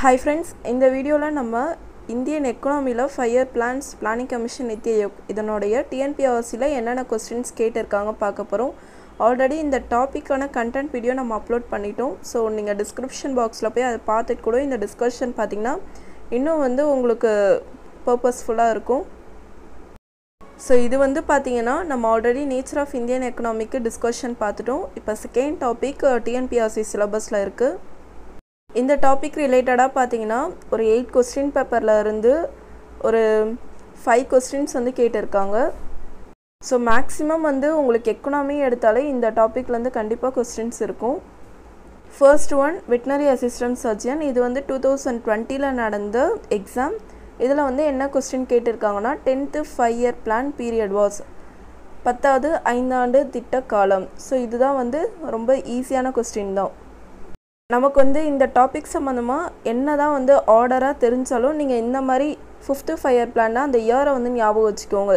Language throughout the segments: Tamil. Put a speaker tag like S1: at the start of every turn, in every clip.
S1: ஹாய் ஃப்ரெண்ட்ஸ் இந்த வீடியோவில் நம்ம Indian எக்கனாமியில் five year plans planning commission NITI Aayog இதனுடைய டிஎன்பிஆர்சியில் என்னென்ன கொஸ்டின்ஸ் கேட்டிருக்காங்க பார்க்க போகிறோம் ஆல்ரெடி இந்த டாப்பிக்கான கண்டென்ட் வீடியோ நம்ம அப்லோட் பண்ணிட்டோம். ஸோ நீங்கள் டிஸ்கிரிப்ஷன் பாக்ஸில் போய் அதை பார்த்துட்டு கூட இந்த டிஸ்கஷன் பார்த்திங்கன்னா இன்னும் வந்து உங்களுக்கு பர்பஸ்ஃபுல்லாக இருக்கும். ஸோ இது வந்து பார்த்திங்கன்னா நம்ம ஆல்ரெடி நேச்சர் ஆஃப் இந்தியன் எக்கனாமிக்கு டிஸ்கஷன் பார்த்துட்டோம். இப்போ செகண்ட் டாபிக் டிஎன்பிஆர்சி சிலபஸில் இருக்குது இந்த டாபிக் ரிலேட்டடாக பார்த்தீங்கன்னா ஒரு எயிட் கொஸ்டின் பேப்பரில் இருந்து ஒரு ஃபைவ் கொஸ்டின்ஸ் வந்து கேட்டிருக்காங்க. ஸோ மேக்ஸிமம் வந்து உங்களுக்கு எக்கனாமி எடுத்தாலே இந்த டாப்பிக்லேருந்து கண்டிப்பாக கொஸ்டின்ஸ் இருக்கும். First one veterinary assistant surgeon இது வந்து டூ தௌசண்ட் டுவெண்ட்டியில் நடந்த எக்ஸாம் இதில் வந்து என்ன question கேட்டிருக்காங்கன்னா tenth five year plan period was பத்தாவது ஐந்தாண்டு திட்ட காலம் ஸோ இதுதான் வந்து ரொம்ப ஈஸியான கொஸ்டின் தான். நமக்கு வந்து இந்த டாபிக் சம்மந்தமாக என்ன தான் வந்து ஆர்டராக தெரிஞ்சாலும் நீங்கள் இந்த மாதிரி ஃபிஃப்த்து ஃபயர் பிளான்னா அந்த இயரை வந்து ஞாபகம் வச்சுக்கோங்க.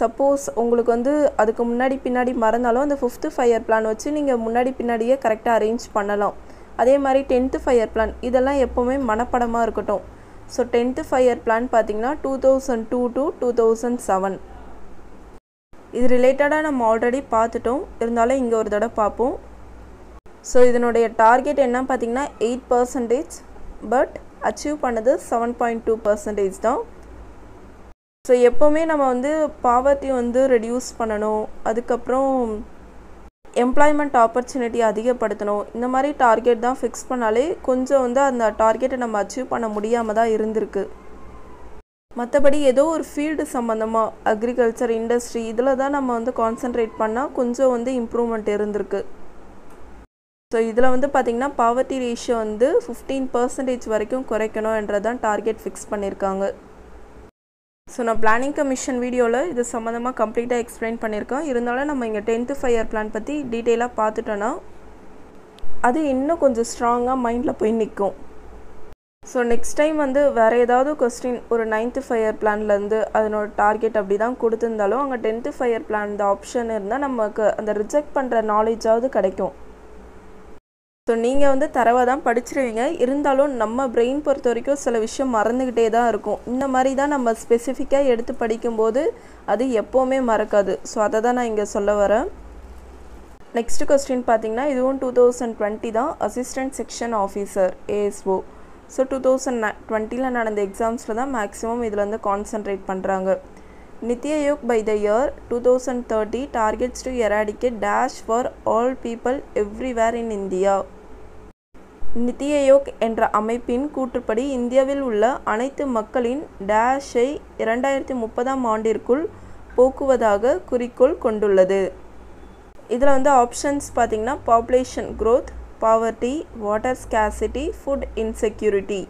S1: சப்போஸ் உங்களுக்கு வந்து அதுக்கு முன்னாடி பின்னாடி மறந்தாலும் அந்த ஃபிஃப்த்து ஃபயர் பிளான் வச்சு நீங்கள் முன்னாடி பின்னாடியே கரெக்டாக அரேஞ்ச் பண்ணலாம். அதே மாதிரி டென்த்து ஃபயர் பிளான் இதெல்லாம் எப்போவுமே மனப்படமாக இருக்கட்டும். So tenth five year plan பார்த்தீங்கன்னா two thousand two to two thousand seven இது ரிலேட்டடாக நம்ம ஆல்ரெடி பார்த்துட்டோம். இருந்தாலும் இங்கே ஒரு தடவை பார்ப்போம். ஸோ இதனுடைய டார்கெட் என்ன பார்த்தீங்கன்னா எயிட் பர்சன்டேஜ் பட் அச்சீவ் பண்ணது செவன் பாயிண்ட் டூ பர்சன்டேஜ் தான். ஸோ எப்போவுமே நம்ம வந்து பாவர்ட்டி வந்து ரெடியூஸ் பண்ணணும். அதுக்கப்புறம் எம்ப்ளாய்மெண்ட் ஆப்பர்ச்சுனிட்டி அதிகப்படுத்தணும். இந்த மாதிரி டார்கெட் தான் ஃபிக்ஸ் பண்ணாலே கொஞ்சம் வந்து அந்த டார்கெட்டை நம்ம அச்சீவ் பண்ண முடியாமல் தான் இருந்திருக்கு. மற்றபடி ஏதோ ஒரு ஃபீல்டு சம்மந்தமாக அக்ரிகல்ச்சர் இண்டஸ்ட்ரி இதில் தான் நம்ம வந்து கான்சென்ட்ரேட் பண்ணால் கொஞ்சம் வந்து இம்ப்ரூவ்மெண்ட் இருந்திருக்கு. ஸோ இதில் வந்து பார்த்திங்கன்னா பாவர்ட்டி ரேஷியோ வந்து ஃபிஃப்டீன் பர்சன்டேஜ் வரைக்கும் குறைக்கணுன்றதான் டார்கெட் ஃபிக்ஸ் பண்ணியிருக்காங்க ஸோ நான் பிளானிங் கமிஷன் வீடியோவில் இது சம்மந்தமாக கம்ப்ளீட்டாக எக்ஸ்பிளைன் பண்ணியிருக்கேன் இருந்தாலும் நம்ம இங்கே டென்த்து ஃபைவ் இயர் பிளான் பற்றி டீட்டெயிலாக பார்த்துட்டோன்னா அது இன்னும் கொஞ்சம் ஸ்ட்ராங்காக மைண்டில் போய் நிற்கும் ஸோ நெக்ஸ்ட் டைம் வந்து வேறு ஏதாவது கொஸ்டின் ஒரு நைன்த்து ஃபைவ் இயர் பிளான்லேருந்து அதனோட டார்கெட் அப்படி தான் கொடுத்துருந்தாலும் அங்கே டென்த்து ஃபைவ் இயர் பிளான் இந்த ஆப்ஷன் இருந்தால் நமக்கு அந்த ரிஜெக்ட் பண்ணுற நாலேஜாவது கிடைக்கும். ஸோ நீங்கள் வந்து தரவை தான் படிச்சிருவீங்க. இருந்தாலும் நம்ம பிரெயின் பொறுத்த வரைக்கும் சில விஷயம் மறந்துக்கிட்டே தான் இருக்கும். இந்த மாதிரி தான் நம்ம ஸ்பெசிஃபிக்காக எடுத்து படிக்கும்போது அது எப்போவுமே மறக்காது. ஸோ அதை தான் நான் இங்கே சொல்ல வரேன். நெக்ஸ்ட் கொஸ்டின் பார்த்தீங்கன்னா இதுவும் டூ தௌசண்ட் டுவெண்ட்டி தான். Assistant section officer ASO so two thousand ந டுவெண்ட்டியில் நடந்த எக்ஸாம்ஸில் தான் மேக்ஸிமம் இதில் வந்து கான்சென்ட்ரேட் பண்ணுறாங்க NITI Aayog by the year two thousand thirty targets to eradicate dash for all people everywhere in India NITI Aayog என்ற அமைப்பின் கூற்றுப்படி இந்தியாவில் உள்ள அனைத்து மக்களின் டேஷை இரண்டாயிரத்தி முப்பதாம் ஆண்டிற்குள் போக்குவதாக குறிக்கோள் கொண்டுள்ளது. இதில் வந்து ஆப்ஷன்ஸ் பார்த்திங்கன்னா population growth poverty water scarcity food insecurity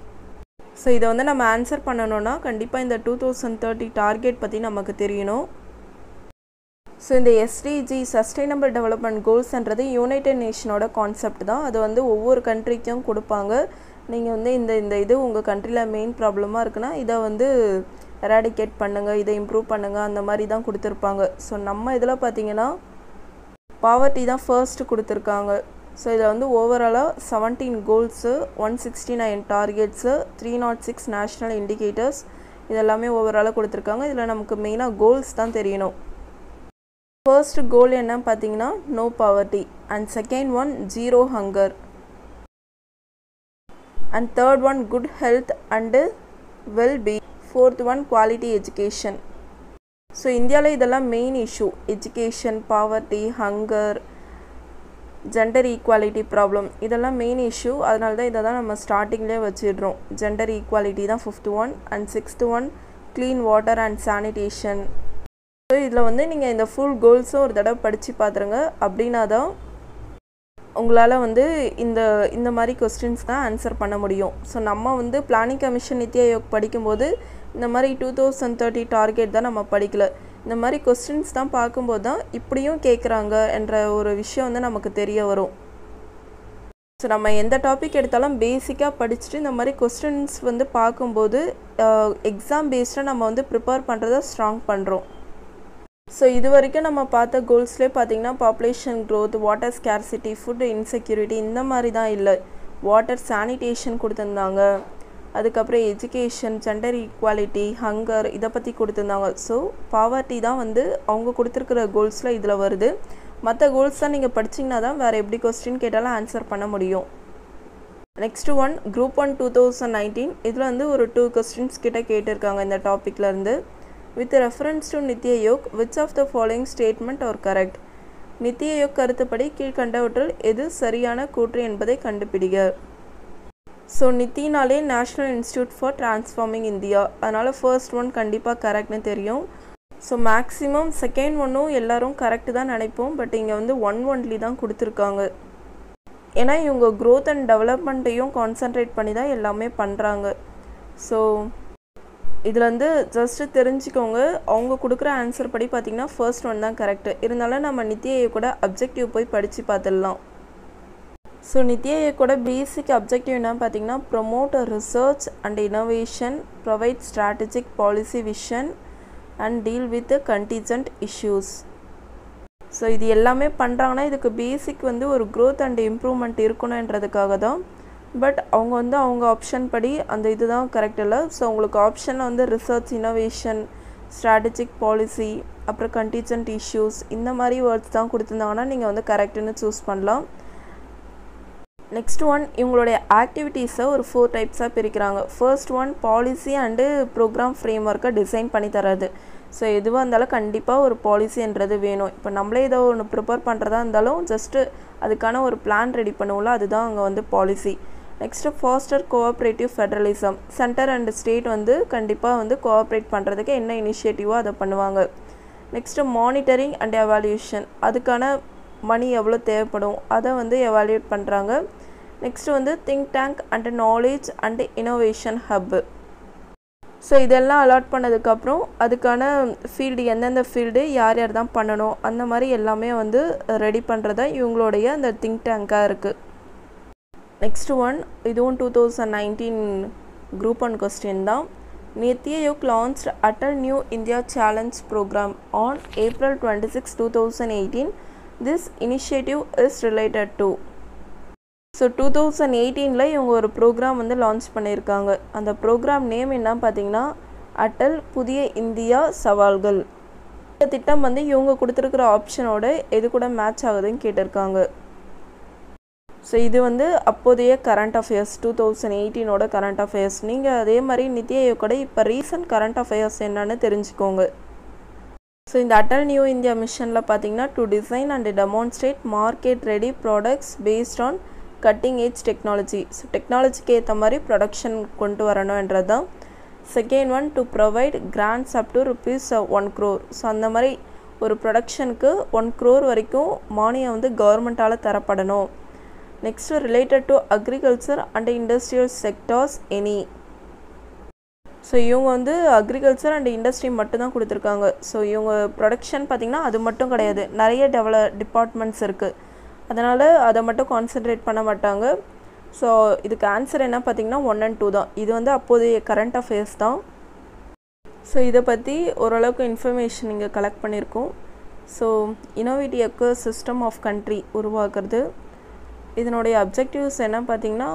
S1: so இதை வந்து நம்ம ஆன்சர் பண்ணணும்னா கண்டிப்பாக இந்த டூ தௌசண்ட் தேர்ட்டி டார்கெட் பற்றி நமக்கு தெரியணும். ஸோ இந்த எஸ்டிஜி சஸ்டைனபிள் டெவலப்மெண்ட் கோல்ஸ்ன்றது யுனைடெட் நேஷனோட கான்செப்ட் தான். அது வந்து ஒவ்வொரு கண்ட்ரிக்கும் கொடுப்பாங்க. நீங்கள் வந்து இந்த இந்த இது உங்கள் கண்ட்ரியில் மெயின் ப்ராப்ளமாக இருக்குன்னா இதை வந்து எராடிகேட் பண்ணுங்கள் இதை இம்ப்ரூவ் பண்ணுங்கள் அந்த மாதிரி தான் கொடுத்துருப்பாங்க. ஸோ நம்ம இதில் பார்த்தீங்கன்னா பாவர்ட்டி தான் ஃபர்ஸ்ட் கொடுத்துருக்காங்க. ஸோ இதில் வந்து ஓவராலாக seventeen goals one sixty nine targets three nought six national indicators இதெல்லாமே ஓவராலாக கொடுத்துருக்காங்க. இதில் நமக்கு மெயினாக கோல்ஸ் தான் தெரியணும். ஃபர்ஸ்ட் கோல் என்ன பார்த்தீங்கன்னா no poverty and second one zero hunger and third one good health and well be fourth one quality education so இந்தியாவில் இதெல்லாம் main issue education poverty hunger gender equality problem இதெல்லாம் மெயின் இஷ்யூ அதனால தான் இதை தான் நம்ம ஸ்டார்டிங்லேயே வச்சிடுறோம். ஜெண்டர் ஈக்குவாலிட்டி தான் fifth one and sixth one clean water and sanitation இதில் வந்து நீங்கள் இந்த ஃபுல் கோல்ஸும் ஒரு தடவை படித்து பார்த்துருங்க அப்படின்னா தான் உங்களால் வந்து இந்த இந்த மாதிரி கொஸ்டின்ஸ் தான் ஆன்சர் பண்ண முடியும். ஸோ நம்ம வந்து பிளானிங் கமிஷன் நித்தி ஆயோக் படிக்கும்போது இந்த மாதிரி டூ தௌசண்ட் தேர்ட்டி டார்கெட் தான் நம்ம படிக்கல. இந்த மாதிரி கொஸ்டின்ஸ் தான் பார்க்கும்போது தான் இப்படியும் கேட்குறாங்க என்ற ஒரு விஷயம் வந்து நமக்கு தெரிய வரும். ஸோ நம்ம எந்த டாபிக் எடுத்தாலும் பேசிக்காக படிச்சுட்டு இந்த மாதிரி கொஸ்டின்ஸ் வந்து பார்க்கும்போது எக்ஸாம் பேஸ்டாக நம்ம வந்து ப்ரிப்பேர் பண்ணுறத ஸ்ட்ராங் பண்ணுறோம் ஸோ இது வரைக்கும் நம்ம பார்த்த கோல்ஸ்லேயே பார்த்தீங்கன்னா population growth water scarcity food insecurity இந்த மாதிரி தான் இல்லை. வாட்டர் சானிடேஷன் கொடுத்துருந்தாங்க. அதுக்கப்புறம் எஜுகேஷன் ஜெண்டர் ஈக்குவாலிட்டி ஹங்கர் இதை பற்றி கொடுத்துருந்தாங்க. ஸோ பாவர்ட்டி தான் வந்து அவங்க கொடுத்துருக்குற கோல்ஸில் இதில் வருது. மற்ற கோல்ஸ் தான் நீங்கள் படிச்சிங்கன்னா தான் வேறு எப்படி கொஸ்டின் கேட்டாலும் ஆன்சர் பண்ண முடியும். Next one group one two thousand nineteen இதில் வந்து ஒரு டூ கொஸ்டின்ஸ் கிட்ட கேட்டிருக்காங்க இந்த டாப்பிக்லேருந்து with reference to NITI Aayog which of the following statement are correct NITI Aayog கருத்துப்படி கீழ்கண்டவற்றில் எது சரியான கூற்று என்பதை கண்டுபிடிக. So நித்தினாலே national institute for transforming India அதனால் ஃபர்ஸ்ட் ஒன் கண்டிப்பாக கரெக்ட்னு தெரியும். ஸோ மேக்ஸிமம் செகண்ட் ஒன்னும் எல்லோரும் கரெக்டு தான் நினைப்போம். பட் இங்கே வந்து ஒன் ஒன்லி தான் கொடுத்துருக்காங்க. ஏன்னா இவங்க க்ரோத் அண்ட் டெவலப்மெண்ட்டையும் கான்சன்ட்ரேட் பண்ணி தான் எல்லாமே பண்ணுறாங்க ஸோ இதில் வந்து ஜஸ்ட்டு தெரிஞ்சுக்கோங்க. அவங்க கொடுக்குற ஆன்சர் படி பார்த்திங்கன்னா ஃபர்ஸ்ட் ஒன் தான் கரெக்டு இருந்தாலும் நம்ம நித்தியை கூட அப்ஜெக்டிவ் போய் படித்து பார்த்துடலாம் ஸோ நித்தியை கூட பேசிக் அப்ஜெக்டிவ் என்ன பார்த்தீங்கன்னா promote research and innovation provide strategic policy vision and deal with contingent issues so இது எல்லாமே பண்ணுறாங்கன்னா இதுக்கு பேசிக் வந்து ஒரு க்ரோத் அண்ட் இம்ப்ரூவ்மெண்ட் இருக்கணுன்றதுக்காக தான் பட் அவங்க வந்து அவங்க ஆப்ஷன் படி அந்த இது தான் கரெக்ட் இல்லை. ஸோ உங்களுக்கு ஆப்ஷனில் வந்து ரிசர்ச் இனோவேஷன் ஸ்ட்ராட்டஜிக் பாலிசி அப்புறம் கண்டிஜென்ட் இஷ்யூஸ் இந்த மாதிரி வேர்ட்ஸ் தான் கொடுத்துருந்தாங்கன்னா நீங்கள் வந்து கரெக்டுன்னு சூஸ் பண்ணலாம். நெக்ஸ்ட் ஒன் இவங்களுடைய ஆக்டிவிட்டீஸை ஒரு ஃபோர் டைப்ஸாக பிரிக்கிறாங்க. First one policy and programme frame ஒர்க்கை டிசைன் பண்ணி தர்றது. ஸோ எதுவாக இருந்தாலும் கண்டிப்பாக ஒரு பாலிசின்றது வேணும். இப்போ நம்மளே ஏதோ ஒன்று ப்ரிப்பேர் பண்ணுறதா இருந்தாலும் ஜஸ்ட்டு அதுக்கான ஒரு பிளான் ரெடி பண்ணுவோம்ல அதுதான் அங்கே வந்து policy next foster cooperative federalism centre and state வந்து கண்டிப்பாக வந்து கோஆப்ரேட் பண்ணுறதுக்கு என்ன இனிஷியேட்டிவோ அதை பண்ணுவாங்க. நெக்ஸ்ட்டு மானிட்டரிங் அண்ட் எவால்யூஷன் அதுக்கான மணி எவ்வளோ தேவைப்படும்? அதை வந்து எவால்யூட் பண்ணுறாங்க நெக்ஸ்ட் வந்து think tank and knowledge and innovation hub so இதெல்லாம் அலாட் பண்ணதுக்கப்புறம் அதுக்கான ஃபீல்டு எந்தெந்த ஃபீல்டு யார் யார் தான் பண்ணணும்? அந்த மாதிரி எல்லாமே வந்து ரெடி பண்ணுறதா இவங்களுடைய அந்த திங்க் டேங்காக இருக்குது நெக்ஸ்ட் ஒன் இதுவும் two thousand nineteen group one question தான். NITI Aayog launch Atal new India challenge programme on April twenty six two thousand eighteen this initiative is related to so two thousand எயிட்டீனில் இவங்க ஒரு ப்ரோக்ராம் வந்து லான்ச் பண்ணியிருக்காங்க. அந்த ப்ரோக்ராம் நேம் என்ன பார்த்தீங்கன்னா அட்டல் புதிய இந்தியா சவால்கள் இந்த திட்டம் வந்து இவங்க கொடுத்துருக்குற ஆப்ஷனோட எது கூட மேட்ச் ஆகுதுன்னு கேட்டிருக்காங்க. ஸோ இது வந்து அப்போதைய கரண்ட் அஃபேர்ஸ் டூ தௌசண்ட் எயிட்டீனோட கரண்ட் அஃபேர்ஸ் நீங்கள் அதே மாதிரி நித்தி ஆயோக்கோட இப்போ ரீசன்ட் கரண்ட் அஃபேர்ஸ் என்னன்னு தெரிஞ்சுக்கோங்க. ஸோ இந்த அட்டல் நியூ இந்தியா மிஷனில் பார்த்தீங்கன்னா to design and demonstrate market ready products based on cutting edge technology so டெக்னாலஜிக்கு ஏற்ற மாதிரி ப்ரொடக்ஷன் கொண்டு வரணுன்றது தான் second one to provide grants up to rupees one crore so அந்த மாதிரி ஒரு ப்ரொடக்ஷனுக்கு ஒன் க்ரோர் வரைக்கும் மானியம் வந்து கவர்மெண்ட்டால் தரப்படணும். Next related to agriculture and industrial sectors any so இவங்க வந்து அக்ரிகல்ச்சர் அண்ட் இண்டஸ்ட்ரி மட்டும் தான் கொடுத்துருக்காங்க. ஸோ இவங்க ப்ரொடக்ஷன் பார்த்திங்கன்னா அது மட்டும் கிடையாது. நிறைய டெவல டிபார்ட்மெண்ட்ஸ் இருக்குது அதனால் அதை மட்டும் கான்சென்ட்ரேட் பண்ண மாட்டாங்க. ஸோ இதுக்கு ஆன்சர் என்ன பார்த்தீங்கன்னா ஒன் அண்ட் டூ தான். இது வந்து அப்போதைய கரண்ட் அஃபேர்ஸ் தான். ஸோ இதை பற்றி ஓரளவுக்கு இன்ஃபர்மேஷன் இங்கே கலெக்ட் பண்ணியிருக்கோம். So innovative system of country உருவாக்குறது. இதனுடைய அப்ஜெக்டிவ்ஸ் என்ன பார்த்தீங்கன்னா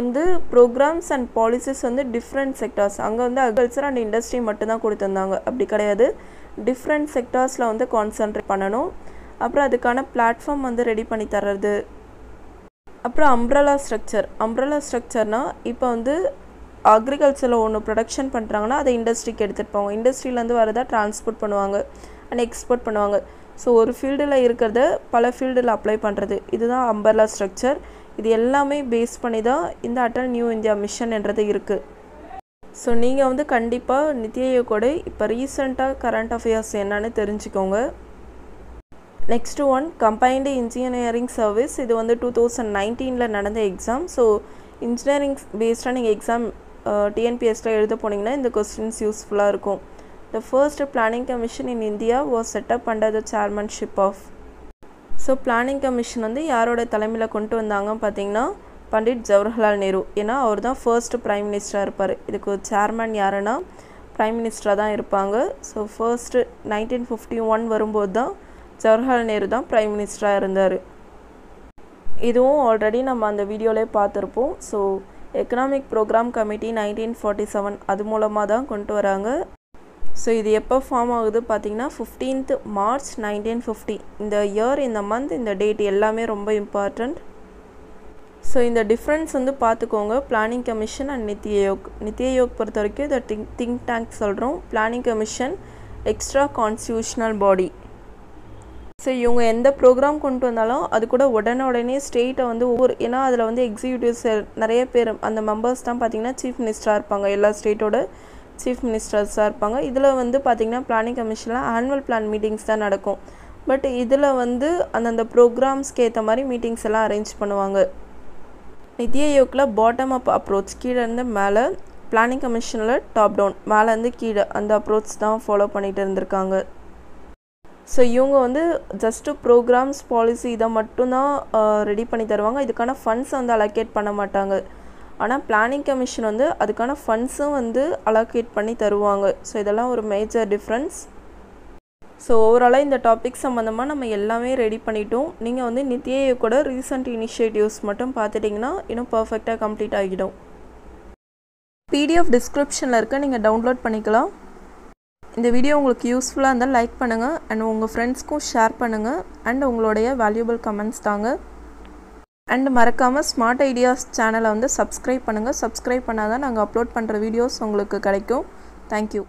S1: வந்து ப்ரோக்ராம்ஸ் அண்ட் பாலிசிஸ் வந்து டிஃப்ரெண்ட் செக்டார்ஸ் அங்கே வந்து அக்ரிகல்ச்சர் அண்ட் இண்டஸ்ட்ரி மட்டும்தான் கொடுத்துருந்தாங்க அப்படி கிடையாது. டிஃப்ரெண்ட் செக்டார்ஸில் வந்து கான்சன்ட்ரேட் பண்ணணும். அப்புறம் அதுக்கான பிளாட்ஃபார்ம் வந்து ரெடி பண்ணி தர்றது. அப்புறம் அம்ப்ரலா ஸ்ட்ரக்சர் அம்ப்ரலா ஸ்ட்ரக்சர்னால் இப்போ வந்து அக்ரிகல்ச்சரில் ஒன்று ப்ரொடக்ஷன் பண்ணுறாங்கன்னா அதை இண்டஸ்ட்ரிக்கு எடுத்துகிட்டு போவாங்க. இண்டஸ்ட்ரியிலேருந்து வரதை டிரான்ஸ்போர்ட் பண்ணுவாங்க. அண்ட் எக்ஸ்போர்ட் பண்ணுவாங்க. ஸோ ஒரு ஃபீல்டில் இருக்கிறத பல ஃபீல்டில் அப்ளை பண்ணுறது இதுதான் அம்பர்லா ஸ்ட்ரக்சர் இது எல்லாமே பேஸ் பண்ணி தான் இந்த அட்டல் நியூ இந்தியா மிஷன்ன்றது இருக்குது ஸோ நீங்கள் வந்து கண்டிப்பாக நித்திய கூட இப்போ ரீசெண்டாக கரண்ட் அஃபேர்ஸ் என்னன்னு தெரிஞ்சுக்கோங்க. Next one combined engineering service இது வந்து டூ தௌசண்ட் நைன்டீனில் நடந்த எக்ஸாம் ஸோ இன்ஜினியரிங் பேஸ்டாக நீங்கள் எக்ஸாம் டிஎன்பிஎஸ்சில் எழுத போனீங்கன்னா இந்த கொஸ்டின்ஸ் யூஸ்ஃபுல்லாக இருக்கும். The first planning commission in India was set up under the chairmanship of so planning commission வந்து யாரோட தலைமையில் கொண்டு வந்தாங்க பார்த்தீங்கன்னா பண்டிட் ஜவஹர்லால் நேரு. ஏன்னா அவர் தான் ஃபர்ஸ்ட் ப்ரைம் மினிஸ்டராக இருப்பார். இதுக்கு சேர்மன் யாருன்னா ப்ரைம் மினிஸ்டராக தான் இருப்பாங்க. So first nineteen fifty one வரும்போது தான் ஜவஹர்லால் நேரு தான் ப்ரைம் மினிஸ்டராக இருந்தார். இதுவும் ஆல்ரெடி நம்ம அந்த வீடியோவிலே பார்த்துருப்போம். So economic programme committee nineteen forty seven அது மூலமாக தான் கொண்டு வராங்க. ஸோ இது எப்போ ஃபார்ம் ஆகுது பார்த்தீங்கன்னா ஃபிஃப்டீன்த் மார்ச் நைன்டீன் ஃபிஃப்டி இந்த இயர் இந்த மந்த் இந்த டேட் எல்லாமே ரொம்ப இம்பார்ட்டண்ட் ஸோ இந்த டிஃப்ரென்ஸ் வந்து பார்த்துக்கோங்க. Planning commission and NITI Aayog NITI Aayog பொறுத்த வரைக்கும் இதை திங்க் திங்க் டேங்க் சொல்கிறோம் planning commission extra constitutional body so இவங்க எந்த ப்ரோக்ராம் கொண்டு வந்தாலும் அது கூட உடனே உடனே ஸ்டேட்டை வந்து ஒவ்வொரு ஏன்னா அதில் வந்து எக்ஸிக்யூட்டிவ்ஸ் நிறைய பேர் அந்த மெம்பர்ஸ் தான் பார்த்திங்கன்னா சீஃப் மினிஸ்டராக இருப்பாங்க. எல்லா ஸ்டேட்டோட சீஃப் மினிஸ்டர்ஸாக இருப்பாங்க. இதில் வந்து பார்த்திங்கன்னா பிளானிங் கமிஷனில் ஆனுவல் பிளான் மீட்டிங்ஸ் தான் நடக்கும். பட் இதில் வந்து அந்தந்த ப்ரோக்ராம்ஸ்க்கு ஏற்ற மாதிரி மீட்டிங்ஸ் எல்லாம் அரேஞ்ச் பண்ணுவாங்க. நித்தி ஆயோக்கில் பாட்டம் அப் அப்ரோச் கீழேருந்து மேலே பிளானிங் கமிஷனில் டாப் டவுன் மேலேருந்து கீழே அந்த அப்ரோச் தான் ஃபாலோ பண்ணிகிட்டு இருந்திருக்காங்க. ஸோ இவங்க வந்து ஜஸ்ட்டு ப்ரோக்ராம்ஸ் பாலிசி இதை மட்டும்தான் ரெடி பண்ணி தருவாங்க. இதுக்கான ஃபண்ட்ஸ் வந்து அலோகேட் பண்ண மாட்டாங்க. ஆனால் பிளானிங் கமிஷன் வந்து அதுக்கான ஃபண்ட்ஸும் வந்து அலோகேட் பண்ணி தருவாங்க. ஸோ இதெல்லாம் ஒரு மேஜர் டிஃப்ரென்ஸ் ஸோ ஓவராலாக இந்த டாபிக் சம்மந்தமாக நம்ம எல்லாமே ரெடி பண்ணிட்டோம். நீங்கள் வந்து நித்யே கூட ரீசன்ட் இனிஷியேட்டிவ்ஸ் மட்டும் பார்த்துட்டிங்கன்னா இன்னும் பர்ஃபெக்டாக கம்ப்ளீட் ஆகிடும். பிடிஎஃப் டிஸ்கிரிப்ஷனில் இருக்க நீங்கள் டவுன்லோட் பண்ணிக்கலாம். இந்த வீடியோ உங்களுக்கு யூஸ்ஃபுல்லாக இருந்தால் லைக் பண்ணுங்கள் அண்ட் உங்கள் ஃப்ரெண்ட்ஸ்க்கும் ஷேர் பண்ணுங்கள் அண்ட் உங்களுடைய வேல்யூபிள் கமெண்ட்ஸ் தாங்க. அண்ட் மறக்காமல் ஸ்மார்ட் ஐடியாஸ் சேனலை வந்து சப்ஸ்கிரைப் பண்ணுங்கள் சப்ஸ்கிரைப் பண்ணால் தான் நாங்கள் அப்லோட் பண்ணுற வீடியோஸ் உங்களுக்கு கிடைக்கும். தேங்க்யூ